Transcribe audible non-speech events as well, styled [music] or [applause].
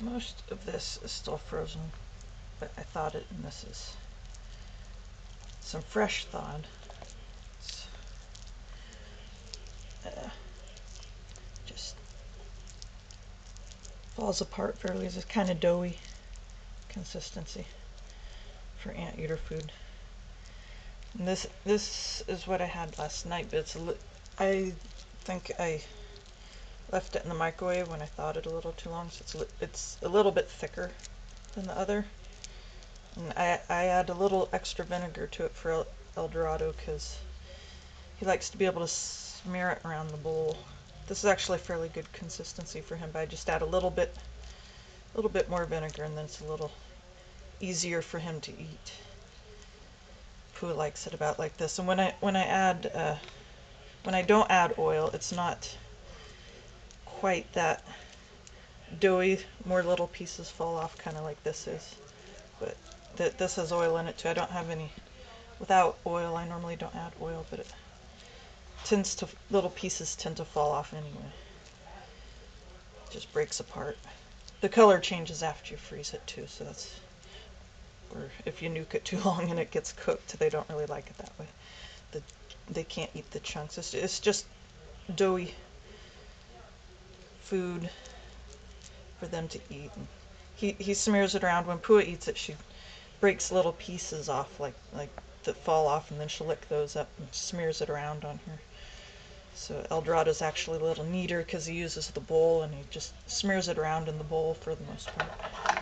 most of this is still frozen, but I thawed it, and this is some fresh thawed. Uh, just falls apart fairly. It's kind of doughy consistency for anteater food. And this this is what I had last night, but it's a li- I think I left it in the microwave when I thawed it a little too long, so it's it's a little bit thicker than the other. And I I add a little extra vinegar to it for El, El Dorado because he likes to be able to smear it around the bowl. This is actually a fairly good consistency for him, but I just add a little bit a little bit more vinegar and then it's a little easier for him to eat. Pua likes it about like this. And when I when I add uh, when I don't add oil, it's not quite that doughy. More little pieces fall off, kind of like this is. But th this has oil in it too. I don't have any without oil. I normally don't add oil, but it tends to little pieces tend to fall off anyway. It just breaks apart. The color changes after you freeze it too, so that's or if you nuke it too [laughs] long and it gets cooked, they don't really like it that way. The, they can't eat the chunks. It's, it's just doughy food for them to eat. He, he smears it around. When Pua eats it, she breaks little pieces off, like like that fall off, and then she'll lick those up and smears it around on her. So Eldorado's actually a little neater because he uses the bowl and he just smears it around in the bowl for the most part.